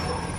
Oh.